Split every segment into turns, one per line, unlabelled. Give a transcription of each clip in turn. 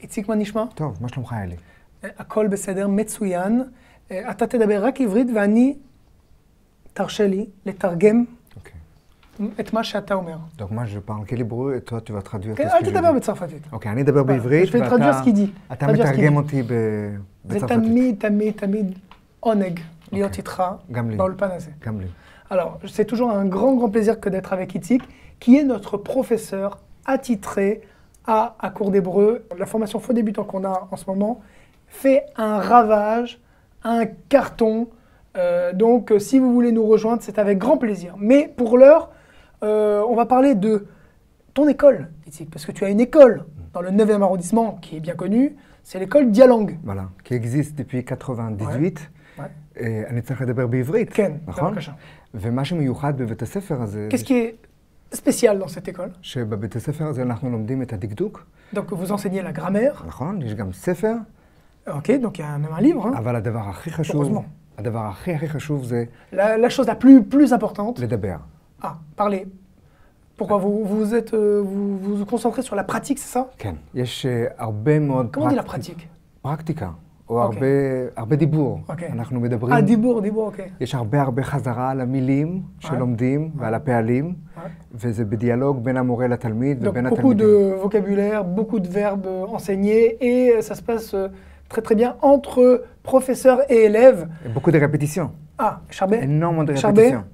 איציק, מה נשמע?
טוב, מה שלומך אלי?
הכל בסדר, מצוין. אה, אתה תדבר רק עברית ואני, תרשה לי, לתרגם
אוקיי.
את מה שאתה אומר.
Donc moi je parle quel hébreu et toi tu vas traduire
כן,
tout ce
אל
que je
תדבר
dis.
בצרפתית.
אוקיי, אני אדבר בעברית
je vais traduire ce qu'il dit.
אתה
traduire ce qu'il
מתרגם
dit.
אותי ב-
זה
בצרפתית.
תמיד, תמיד, תמיד עונג להיות
אוקיי.
איתך
גם לי.
באולפן הזה.
גם לי.
Alors, c'est toujours un grand, grand plaisir que d'être avec Itzik, qui est notre professeur attitré à, à cours d'hébreu. La formation faux débutant qu'on a en ce moment fait un ravage, un carton. Euh, donc, euh, si vous voulez nous rejoindre, c'est avec grand plaisir. Mais pour l'heure, euh, on va parler de ton école, Itzik, parce que tu as une école dans le 9e arrondissement qui est bien connue, c'est l'école Dialang.
וואלה. כי existe depuis 98,
Ouais.
אה, אני צריך לדבר בעברית,
כן,
נכון?
בבקשה.
ומה שמיוחד בבית הספר הזה,
Qu'est-ce qui est spécial dans cette école. Donc vous enseignez la grammaire. Ok, donc il y a même un livre. Hein. Heureusement. La, chose la plus, plus importante. Ah, parler. Pourquoi vous vous, êtes, euh, vous vous concentrez sur la pratique, c'est ça? Comment on dit la pratique?
Practica. או
אוקיי.
הרבה, הרבה דיבור.
אוקיי.
אנחנו מדברים,
Ah, dibour, dibour, ok.
יש הרבה הרבה חזרה על המילים שלומדים ועל הפעלים,
Ouais.
וזה בדיאלוג בין המורה לתלמיד
Donc
ובין
beaucoup
התלמידים.
de vocabulaire, beaucoup de verbes euh, enseignés et euh, ça se passe euh, très très bien entre professeurs et élèves.
beaucoup de répétitions,
Ah, Charbet
énormément de
שהרבה?
répétitions.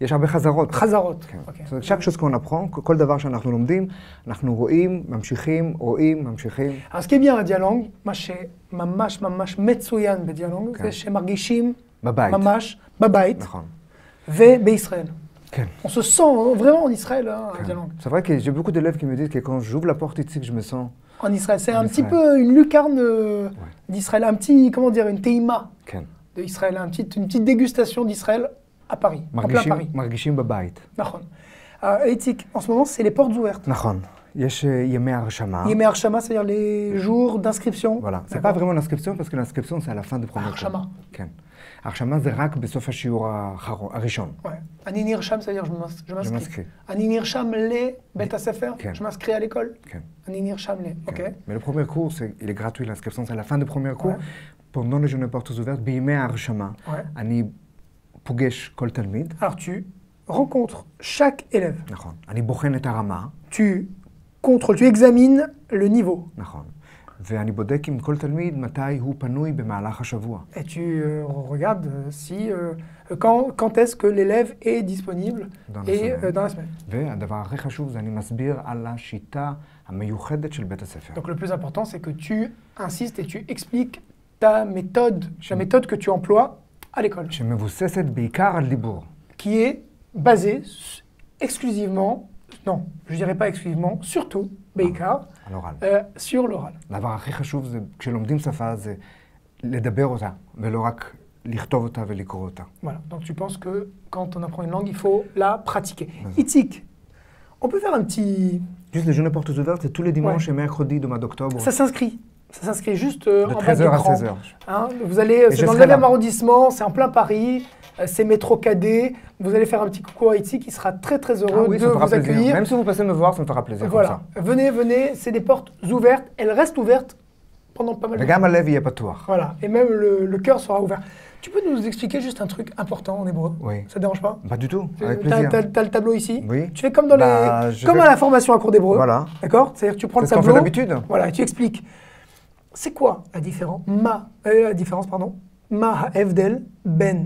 יש הרבה חזרות.
חזרות.
כן.
אוקיי.
זאת אומרת, chaque chose qu'on apprend, כל דבר שאנחנו לומדים, אנחנו רואים, ממשיכים, רואים, ממשיכים.
Alors ce qui est bien à Dialong, מה שממש ממש מצוין בדיאלונג,
כן.
זה שמרגישים
בבית.
ממש בבית
נכון.
ובישראל.
כן.
On se sent vraiment en Israël, hein, à
כן.
Dialong.
C'est vrai que j'ai beaucoup d'élèves qui me disent que quand j'ouvre la porte ici, que je me sens...
En Israël, c'est
En
un petit
Israël.
peu une lucarne euh, d'Israël, un petit, comment dire, une teima
כן.
d'Israël, un petit, une petite dégustation d'Israël à Paris, en plein
מרגישים,
Paris.
מרגישים בבית.
Nachon. Euh, Ethique, en ce moment, c'est les portes ouvertes.
נכון. יש אה, ימי הרשמה.
Yemé Arshama, c'est-à-dire les jours d'inscription.
Voilà. C'est
D'accord.
pas vraiment l'inscription, parce que l'inscription, c'est à la fin du premier cours.
הרשמה.
כן. הרשמה זה רק בסוף השיעור האחרון- הראשון.
Ouais. Ani Nirsham, c'est-à-dire je m'ins- je
Je
m'inscris.
m'inscris.
Ani Nirsham le Bet Sefer,
כן.
je m'inscris à l'école.
כן.
Ani Nirsham le, ok.
כן. Mais le premier cours, c'est- il est gratuit, l'inscription, c'est à la fin du premier cours.
Ouais.
pendant les journées portes ouvertes, בימי ההרשמה,
Ouais.
אני פוגש כל תלמיד,
Alors tu rencontres chaque élève.
נכון. אני בוחן את הרמה,
Tu contrôles, tu examines le niveau.
נכון. ואני בודק עם כל תלמיד מתי הוא פנוי במהלך השבוע.
Et tu euh, regardes euh, si, euh, quand, quand est-ce que l'élève est disponible
Dans la
et,
semaine.
euh, dans la semaine.
והדבר הכי חשוב זה אני מסביר על השיטה המיוחדת של בית הספר.
Donc le plus important, c'est que tu insistes et tu expliques ta méthode, la méthode que tu emploies à l'école,
שמבוססת בעיקר על דיבור.
qui est basée s- exclusivement, non, je dirais pas exclusivement, surtout, Beikar,
על אורל.
euh, sur l'oral.
הדבר הכי חשוב זה, כשלומדים שפה, זה לדבר אותה, ולא רק לכתוב אותה ולקרוא אותה.
Voilà, donc tu penses que quand on apprend une langue, il faut la pratiquer.
Vas-y.
Itzik, on peut faire un petit...
Juste les journées portes ouvertes, c'est tous les dimanches et mercredis du mois d'octobre.
Ça s'inscrit. ça s'inscrit juste euh,
de
en
13h à 16h.
Hein vous allez, euh, c'est dans le 9e arrondissement, c'est en plein Paris, euh, c'est métro cadet. Vous allez faire un petit coucou à Haïti qui sera très très heureux
ah
de vous accueillir.
Même si vous passez me voir, ça me fera plaisir.
Voilà. Venez, venez, c'est des portes ouvertes. Elles restent ouvertes pendant pas mal de temps.
Le à lèvres, il n'y a pas de tour.
Voilà. Et même le, cœur sera ouvert. Tu peux nous expliquer juste un truc important en hébreu?
Oui.
Ça te dérange pas?
Pas du tout, avec plaisir.
T'as, as, le tableau ici?
Oui.
Tu fais comme dans
bah,
les... Comme à la formation à cours d'hébreu.
Voilà.
D'accord? C'est-à-dire que tu prends le tableau...
d'habitude.
Voilà, et tu expliques c'est quoi la différence, ma, euh, différence pardon, ma Evdel Ben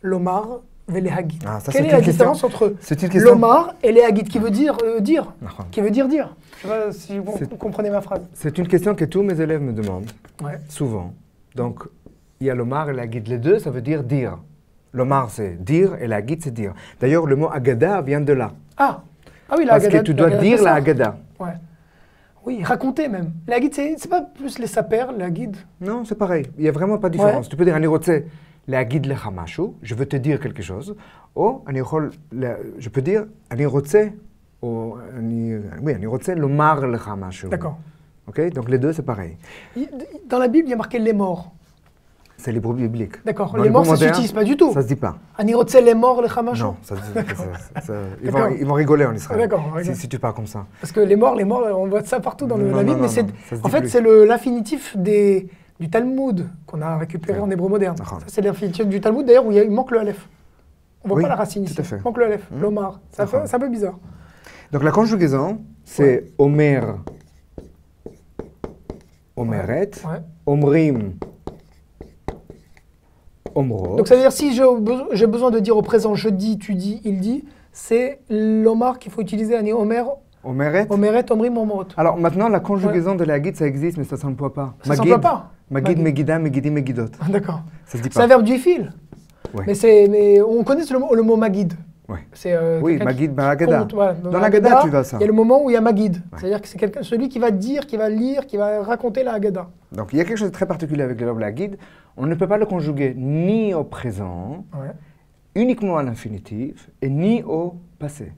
Lomar Velehagit
ah,
Quelle est la différence entre Lomar et Lehagit qui veut dire euh, dire? Qui veut dire dire? Je sais pas si vous comprenez ma phrase.
C'est une question que tous mes élèves me demandent, souvent. Donc, il y a Lomar et Lehagit. Les deux, ça veut dire dire. Lomar, c'est dire et Lehagit, c'est dire. D'ailleurs, le mot Agada vient de là.
Ah, ah oui, la
Parce que tu dois dire la
Ouais oui, raconter même. La guide, c'est pas plus les sapères, la guide
Non, c'est pareil. Il n'y a vraiment pas de différence. Tu peux dire, la guide le hamashou, je veux te dire quelque chose. Ou, je peux dire, ou, oui, le mar le hamashou.
D'accord.
Ok, donc les deux, c'est pareil.
Dans la Bible, il y a marqué les morts.
C'est l'hébreu biblique.
D'accord.
Dans
Les morts, ça
moderne,
s'utilise pas du tout.
Ça se dit pas.
Ani rotzel les morts, les chamasho.
Non, ça se dit ça- ça- ils,
D'accord.
vont, ils vont rigoler en Israël.
Ah, d'accord,
si, si tu parles comme ça.
Parce que les morts, les morts, on voit ça partout dans le,
Non,
la Bible,
non,
mais c'est, en fait, c'est l'infinitif des, du Talmud qu'on a récupéré
Ouais.
en hébreu moderne.
D'accord.
Ça, c'est l'infinitif du Talmud, d'ailleurs, où il, manque le Aleph. On voit
Oui,
pas la racine
tout
ici.
à fait.
Il manque le Aleph,
Hmm.
l'Omar.
D'accord.
C'est un peu bizarre.
Donc la conjugaison, c'est Omer, Omeret. Omrim, Omro.
Donc ça veut dire si j'ai beso- j'ai besoin de dire au présent je dis, tu dis, il dit, c'est l'Omar qu'il faut utiliser. Ani Omer,
Omeret.
Omeret, Omrim, Omrot.
Alors maintenant, la conjugaison de la guide, ça existe, mais ça ne s'emploie pas.
Ça s'emploie pas.
Magid. Megida, Megidi, Megidot.
D'accord.
Ça se dit
C'est un
pas.
verbe du fil.
Ouais.
Mais, on connaît le mot, le mot Magid.
Ouais.
C'est, euh,
Oui, Magid.
Compte, voilà.
Dans la Haggadah, tu vois ça.
Il y a le moment où il y a Magid.
Ouais.
C'est-à-dire que c'est quelqu'un, celui qui va dire, qui va lire, qui va raconter la Haggadah.
Donc il y a quelque chose de très particulier avec le verbe la guide. On ne peut pas le conjuguer ni au présent,
Ouais.
uniquement à l'infinitif, et ni au passé.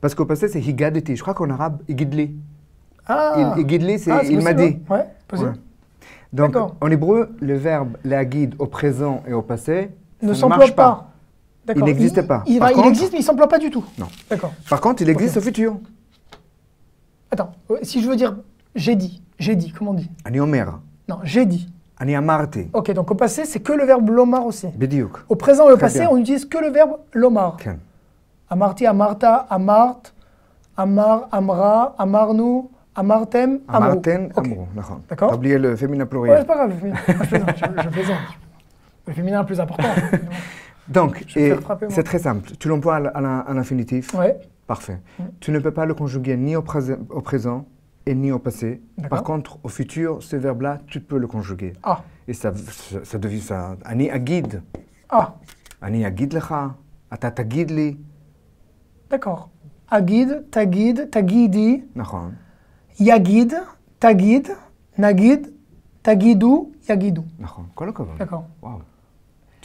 Parce qu'au passé, c'est higadeti. Je crois qu'en arabe, higidli.
Ah,
Il- Higidli, c'est
Ah,
il m'a dit.
Ouais, possible.
Donc en hébreu, le verbe la guide au présent et au passé
Ne s'emploie pas.
Il n'existe pas.
Il,
Par
va- il
contre-
existe, mais il ne s'emploie pas du tout.
Non.
D'accord.
Par contre, il existe au futur.
Attends, euh, si je veux dire j'ai dit, j'ai dit, comment on dit?
Ani omer,
Non, j'ai dit.
ani amarti,
Ok, donc au passé, c'est que le verbe lomar aussi.
bediuk.
Au présent et au passé,
bien.
on n'utilise que le verbe lomar.
Ken.
Amarti, amarta, amart, amar, amra, amarnu, amartem, amrou.
Amarten,
Ok.
amrou. D'accord. T'as oublié le féminin
Ouais,
pluriel.
c'est pas grave, je, je plaisante, je, je plaisante. Le féminin le plus important.
Donc, c'est très simple. Tu l'emploies à l'infinitif.
Ouais.
Parfait.
Mm.
Tu ne peux pas le conjuguer ni au, présent et ni au passé. Par contre, au futur, ce verbe-là, tu peux le conjuguer.
Ah.
Et ça, ça, ça devient ça. Ani agid.
Ah.
Ani agid lecha. Ata tagid li.
D'accord. Agid, tagid, tagidi.
D'accord.
Yagid, tagid, nagid, tagidu, yagidu.
D'accord.
D'accord.
Wow.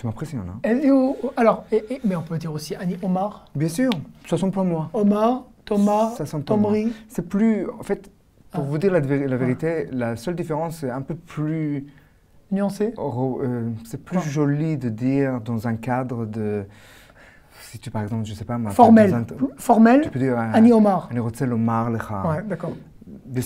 Tu m'impressionnes. Hein.
Et, alors, mais on peut dire aussi Annie Omar.
Bien sûr, ça sonne pas moi.
Omar, Thomas,
ça
Tomri.
C'est plus. En fait, pour
ah.
vous dire la, ah. vérité, la seule différence, c'est un peu plus.
Nuancé
euh, C'est plus joli de dire dans un cadre de. Si tu, par exemple, je sais pas. Ma
Formel.
Tu peux dire.
Annie Omar.
Annie Rotzel Omar, le
Ouais, d'accord.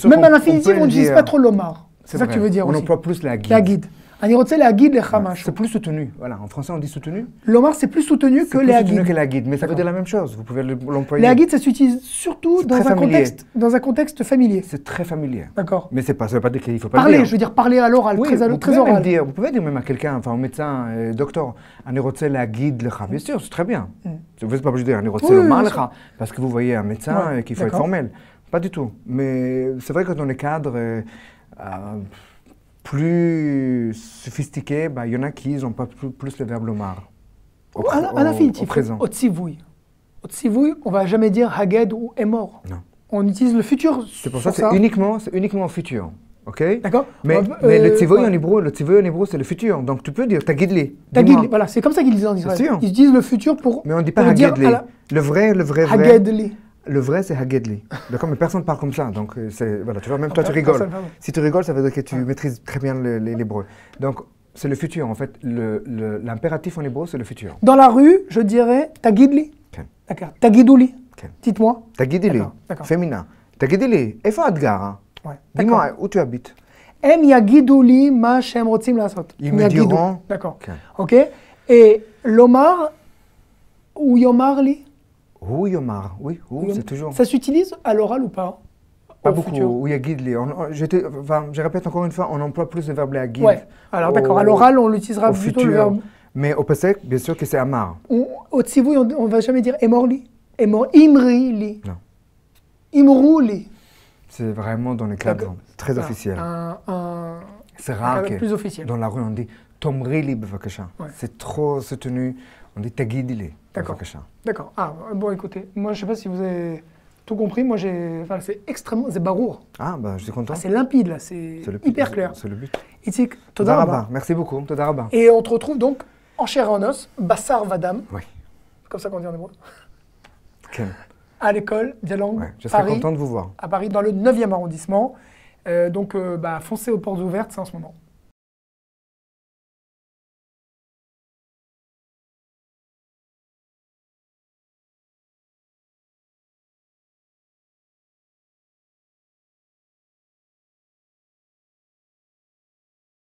Même à l'infinitif, on
ne
n'utilise pas trop l'Omar. C'est ça que tu veux dire
On emploie plus la guide.
La guide. Anirotse, la guide, les hamash.
C'est plus soutenu. Voilà, en français, on dit soutenu.
L'omar, c'est plus soutenu que
la
guide.
soutenu que la guide, mais ça veut dire la même chose. Vous pouvez l'employer.
La guide, ça s'utilise surtout dans un, contexte, familier.
C'est très familier.
D'accord.
Mais pas, ça ne veut pas dire qu'il faut pas
Parler, je veux dire parler à l'oral, très,
vous pouvez
oral.
Même dire, vous pouvez dire même à quelqu'un, enfin, au médecin, euh, docteur, Anirotse, la guide, le ham. Bien sûr, c'est très bien.
Mm.
Vous n'êtes pas obligé de dire Anirotse,
l'omar,
le Parce que vous voyez un médecin et qu'il faut être formel. Pas du tout. Mais c'est vrai que dans les cadres euh, euh, euh, plus sophistiqués, bah, il y en a qui n'ont pas plus, plus le verbe lomar. Au,
Ou à, l'infinitif,
au présent.
au. Au tzivouï, on va jamais dire Haged ou est mort.
Non.
On utilise le futur
C'est pour ça que c'est uniquement, uniquement au futur. OK?
D'accord
Mais, mais le
euh,
tzivoy
ouais.
en hébreu, le tzivoy en hébreu, c'est le futur. Donc tu peux dire tagidli.
Tagid,
Dis-moi.
voilà, c'est comme ça qu'ils disent en Israël. Ils utilisent le futur pour,
Mais on ne dit pas hagedli.
la-
Le vrai, le vrai, vrai.
Hagedli.
Le vrai, c'est hagedli. D'accord, mais personne ne parle comme ça. Donc euh, voilà, tu vois, même toi tu
Personne-
rigoles. Si tu rigoles, ça veut dire que tu maîtrises très bien l'hébreu. Donc c'est le futur en fait. L'impératif en hébreu, c'est le futur.
Dans la rue, je dirais Tagidli. D'accord. Tagidouli. Dites-moi.
Tagidili. Féminin. Tagidili. Et Adgar. hein. Dis-moi où tu habites.
Em yagidouli ma shem rotzim lasot.
Ils me diront.
D'accord.
Ok.
Ok. Et l'omar ou yomarli,
Ou Yomar. Oui, ou, c'est toujours.
ça s'utilise à l'oral ou pas
Pas
Au
beaucoup.
futur?
Ou Yagidli. On- on- Je, te- enfin, je répète encore une fois, on emploie plus le verbe la guide.
Ouais. Alors d'accord. À l'oral, on l'utilisera
au
plutôt
futur.
le verbe.
Mais au passé, bien sûr que c'est Amar.
On- au tzivouï, on, on va jamais dire emorli. Emor, imri-li.
Non.
Imrou-li.
C'est vraiment dans les cadres très
Voilà.
officiels. C'est rare que
plus officiel.
dans la rue on dit Tomrili bevakasha.
Ouais.
C'est trop soutenu. On dit Tagidili
D'accord.
bevakasha.
D'accord. Ah, bon, écoutez, moi, je sais pas si vous avez tout compris. Moi, j'ai. Enfin, c'est extrêmement. C'est barour.
Ah, bah, je suis content.
Ah, c'est limpide, là. C'est
C'est le but.
hyper clair.
C'est le but.
Itzik,
Toda
toda
rabba.
rabba.
Merci beaucoup. Toda rabba.
Et on te retrouve donc en chair et en os, Bassar Vadam,
Oui.
comme ça qu'on dit en hébreu, à l'école Dialang,
Ouais. Je serais
Paris,
content de vous voir.
à Paris, dans le 9e arrondissement. Euh, donc, euh, bah, foncez aux portes ouvertes, c'est en ce moment.